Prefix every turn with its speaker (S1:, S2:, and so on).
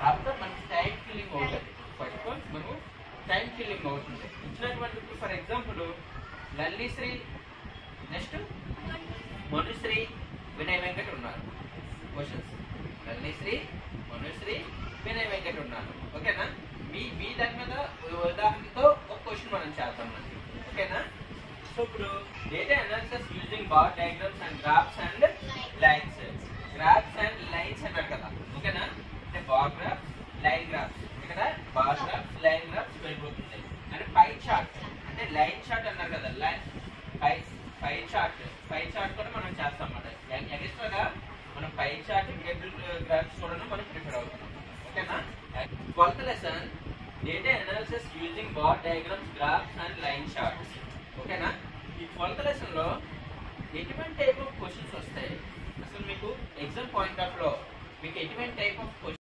S1: కాకపోతే మనకి time killing అవుతుంది. ఫస్ట్ ఆఫ్ ఆల్ మనము టైం కిల్లింగ్ అవుతుంది. ఇచ్చినటువంటి for example Lallishri next Manushri Vinay Venkat ఉన్నారు. క్వశ్చన్స్ లల్లీశ్రీ మనుశ్రీ వినయ్ వెంకట్ ఉన్నారు. ఓకేనా? మీ మీ దాని మీద ఉదాహరణతో ఒక క్వశ్చన్ మనం చేద్దాం ఓకేనా? సో ఇప్పుడు data analysis using bar diagrams and graphs and lines graphs and lines అన్నారు కదా ఓకేనా అంటే బార్ గ్రాఫ్ లైన్ గ్రాఫ్. ఇక్కడ బార్ గ్రాఫ్ లైన్ గ్రాఫ్స్ వెళ్ళిపోతుంది అంటే పై చార్ట్ అంటే లైన్ చార్ట్ అన్నారు కదా line pie pie chart. Pie chart కూడా మనం చేస్తాం అన్నమాట ఎక్స్ట్రాగా మనం పై చార్ట్ టేబుల్ గ్రాఫ్స్ కూడా మనం ప్రిపేర్ అవుతున్నాం. ఓకేనా? Twelfth lesson data analysis using bar diagrams graphs and line charts. ఓకేనా? ఈ ట్వెల్త్ లెసన్లో ఎటువంటి టైప్ ఆఫ్ క్వశ్చన్స్ వస్తాయి? అసలు మీకు ఎగ్జామ్ పాయింట్ ఆఫ్లో మీకు ఎటువంటి టైప్ ఆఫ్